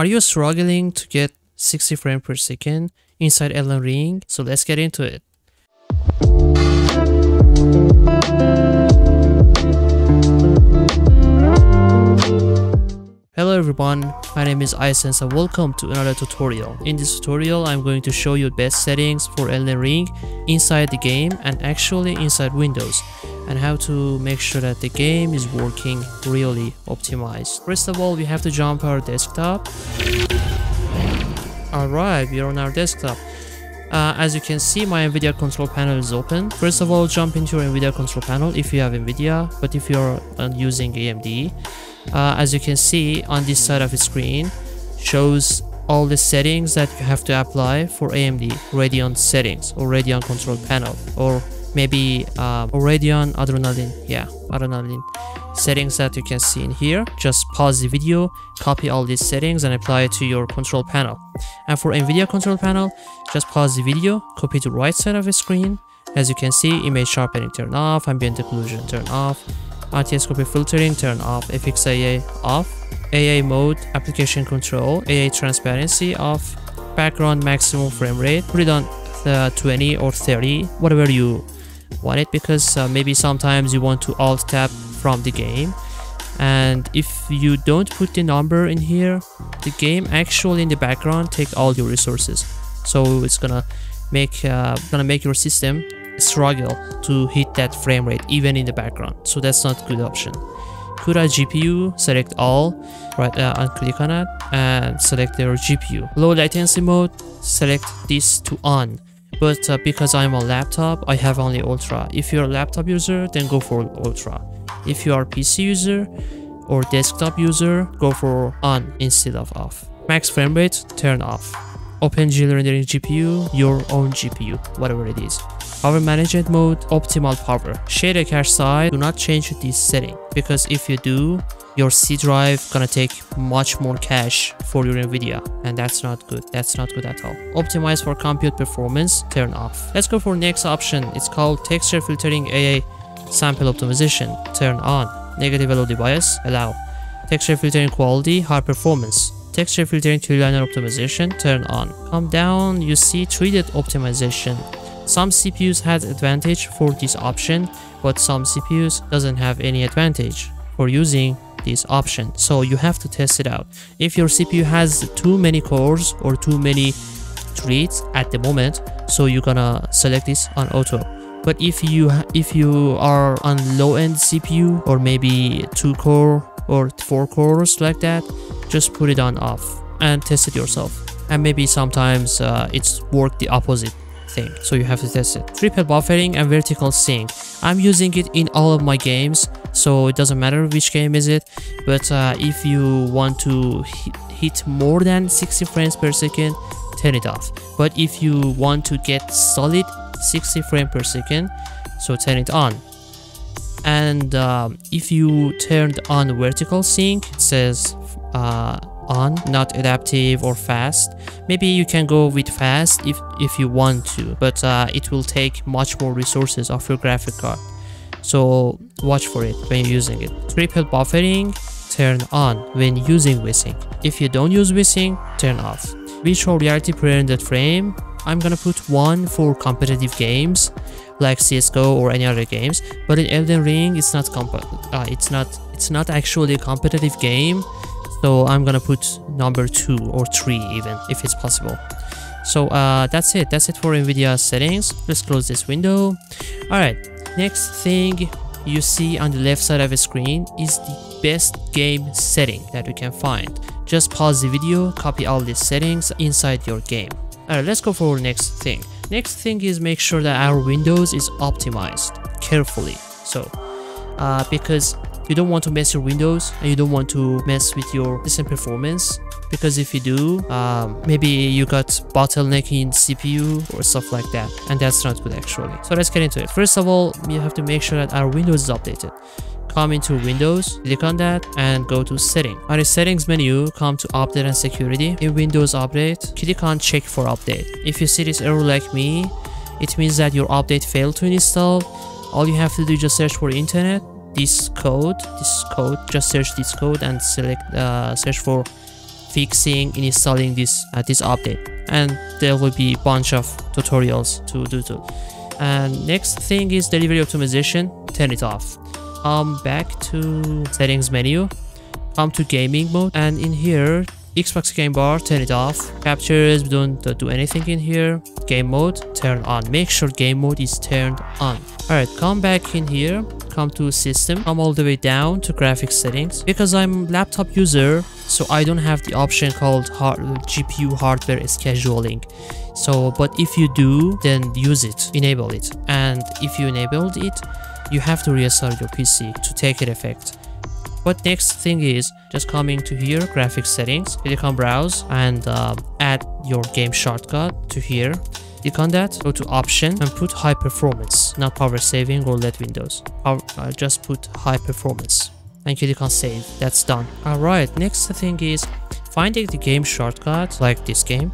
Are you struggling to get 60 frames per second inside Elden Ring? So let's get into it. Hello everyone, my name is ICEANCE and welcome to another tutorial. In this tutorial, I'm going to show you the best settings for Elden Ring inside the game and actually inside Windows and how to make sure that the game is working really optimized. First of all, we have to jump our desktop. Alright, we are on our desktop. Uh, as you can see, my NVIDIA control panel is open. First of all, jump into your NVIDIA control panel if you have NVIDIA, but if you're uh, using AMD, uh, as you can see on this side of the screen shows all the settings that you have to apply for AMD Radeon settings or Radeon control panel or maybe uh, Radeon Adrenalin yeah Adrenaline settings that you can see in here. Just pause the video copy all these settings and apply it to your control panel. And for NVIDIA control panel just pause the video copy to right side of the screen. As you can see image sharpening turn off ambient occlusion turn off anisotropic filtering turn off, FXAA off, AA mode, application control, AA transparency off, background maximum frame rate, put it on uh, 20 or 30, whatever you want it because uh, maybe sometimes you want to alt tab from the game. And if you don't put the number in here the game actually in the background take all your resources. So it's gonna make uh, gonna make your system struggle to hit that frame rate even in the background. So that's not good option. CUDA GPU select all? Right uh, and click on it and select your GPU low latency mode select this to on but uh, because I'm on laptop I have only ultra. If you're a laptop user then go for ultra. If you are PC user or desktop user go for on instead of off. Max frame rate turn off. OpenGL rendering GPU your own GPU whatever it is Power management mode, optimal power. Shader cache side, do not change this setting because if you do, your C drive gonna take much more cache for your NVIDIA and that's not good. That's not good at all. Optimize for compute performance, turn off. Let's go for next option. It's called texture filtering AA sample optimization, turn on. Negative LOD bias, allow. Texture filtering quality, high performance. Texture filtering trilinear optimization, turn on. Come down, you see threaded optimization, some CPUs had advantage for this option, but some CPUs doesn't have any advantage for using this option. So you have to test it out. If your CPU has too many cores or too many threads at the moment, so you're gonna select this on auto. But if you if you are on low-end CPU or maybe two core or four cores like that, just put it on off and test it yourself. And maybe sometimes uh, it's work the opposite thing so you have to test it triple buffering and vertical sync. I'm using it in all of my games so it doesn't matter which game is it but uh, if you want to hit more than 60 frames per second turn it off. But if you want to get solid 60 frames per second so turn it on. And uh, if you turned on vertical sync it says uh, on not adaptive or fast. Maybe you can go with fast if if you want to but uh, it will take much more resources of your graphic card. So watch for it when you're using it. Triple buffering turn on when using VSync. If you don't use VSync turn off. Virtual reality pre-rendered frame I'm gonna put one for competitive games like CS:GO or any other games but in Elden Ring it's not comp uh, it's not it's not actually a competitive game so i'm gonna put number two or three even if it's possible. So uh, that's it. That's it for nvidia settings. Let's close this window. All right next thing you see on the left side of the screen is the best game setting that you can find. Just pause the video copy all these settings inside your game. All right let's go for next thing. Next thing is make sure that our windows is optimized carefully. So uh, because you don't want to mess your windows and you don't want to mess with your system performance. Because if you do um, maybe you got bottleneck in CPU or stuff like that. And that's not good actually. So let's get into it. First of all you have to make sure that our windows is updated. Come into windows click on that and go to setting on the settings menu come to update and security. In windows update click on check for update. If you see this error like me it means that your update failed to install. All you have to do is just search for internet this code this code just search this code and select uh, search for fixing installing this uh, this update. And there will be a bunch of tutorials to do to and next thing is delivery optimization. Turn it off. Come back to settings menu. Come to gaming mode. And in here Xbox game bar, turn it off. Captures, don't uh, do anything in here. Game mode, turn on. Make sure game mode is turned on. Alright, come back in here. Come to system. Come all the way down to graphics settings. Because I'm laptop user, so I don't have the option called hard, GPU hardware scheduling. So, but if you do, then use it, enable it. And if you enabled it, you have to restart your PC to take it effect. What next thing is just coming to here, graphics settings, click on browse and uh, add your game shortcut to here. Click on that, go to option and put high performance, not power saving or let windows. Power, uh, just put high performance and click on save. That's done. Alright, next thing is finding the game shortcut like this game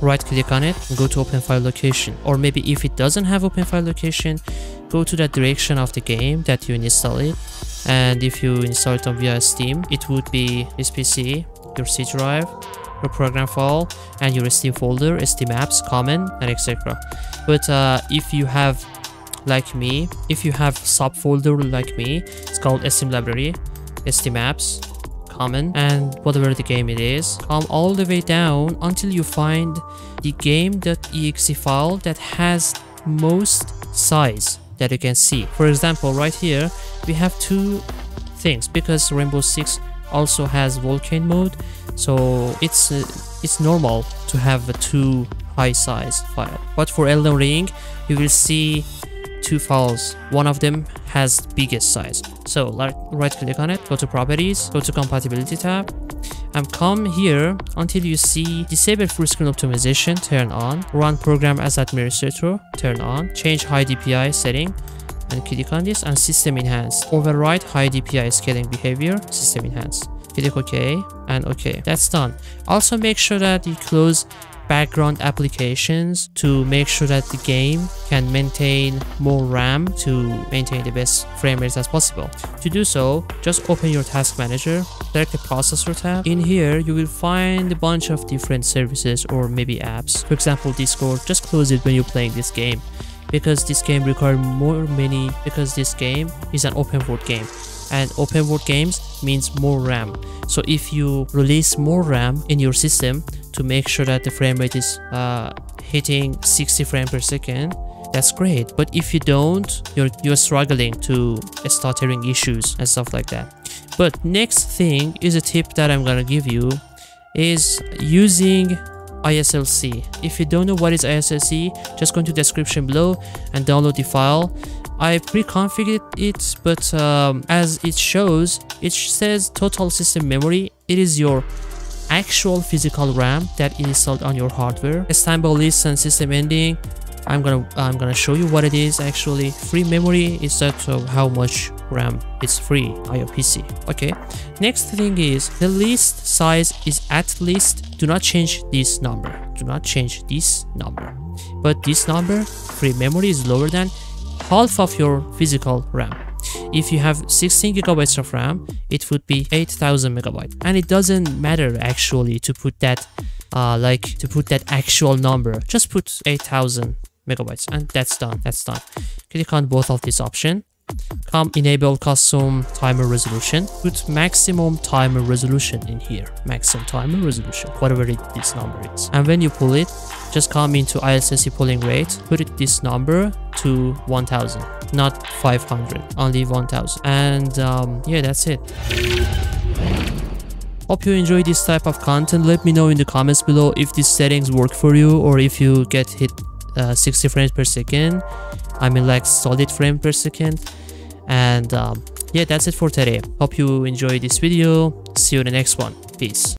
right click on it and go to open file location or maybe if it doesn't have open file location go to that direction of the game that you install it and if you install it on via steam it would be this pc your c drive your program file and your steam folder steam apps common and etc but uh, if you have like me if you have subfolder like me it's called steam library steam apps common and whatever the game it is come all the way down until you find the game.exe file that has most size that you can see. For example right here we have two things because rainbow six also has Vulkan mode so it's uh, it's normal to have a two high size file. But for elden ring you will see two files. One of them has biggest size. So right click on it go to properties go to compatibility tab and come here until you see disable full screen optimization turn on run program as administrator turn on change high dpi setting and click on this and system enhance, override high dpi scaling behavior system enhance. Click ok and ok. That's done. Also make sure that you close background applications to make sure that the game can maintain more RAM to maintain the best frame rates as possible. To do so, just open your task manager, select the processor tab. In here, you will find a bunch of different services or maybe apps. For example, Discord, just close it when you're playing this game because this game requires more many because this game is an open world game and open world games means more RAM. So if you release more RAM in your system to make sure that the frame rate is uh, hitting 60 frames per second, that's great. But if you don't, you're, you're struggling to stuttering issues and stuff like that. But next thing is a tip that I'm gonna give you is using ISLC. If you don't know what is ISLC, just go into the description below and download the file. I pre-configured it, but um, as it shows, it says total system memory. It is your actual physical RAM that installed on your hardware. Standby list and system ending. I'm gonna I'm gonna show you what it is actually. Free memory is that of how much RAM is free on your PC. Okay. Next thing is the list size is at least. Do not change this number. Do not change this number. But this number, free memory is lower than half of your physical RAM. If you have 16 gigabytes of RAM, it would be 8000 megabyte. And it doesn't matter actually to put that uh, like to put that actual number. Just put 8000 megabytes and that's done. That's done. Click on both of these options come enable custom timer resolution put maximum timer resolution in here maximum timer resolution whatever it, this number is and when you pull it just come into ISLC polling rate. Put this number to 1000 not 500 only 1000 and um, yeah that's it. Hope you enjoy this type of content. Let me know in the comments below if these settings work for you or if you get hit uh, 60 frames per second. I mean like solid frame per second. And um, yeah that's it for today. Hope you enjoyed this video. See you in the next one. Peace